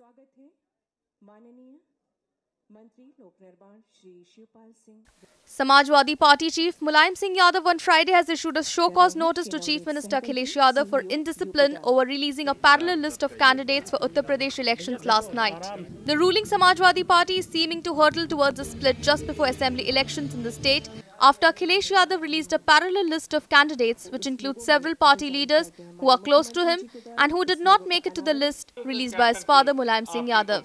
स्वागत है माननीय मंत्री लोक निर्माण Shri Shivpal Singh. Samajwadi Party Chief Mulayam Singh Yadav on Friday has issued a show cause notice to Chief Minister Akhilesh Yadav for indiscipline over releasing a parallel list of candidates for Uttar Pradesh elections last night. The ruling Samajwadi Party is seeming to hurtle towards a split just before assembly elections in the state after Akhilesh Yadav released a parallel list of candidates which includes several party leaders who are close to him and who did not make it to the list released by his father Mulayam Singh Yadav.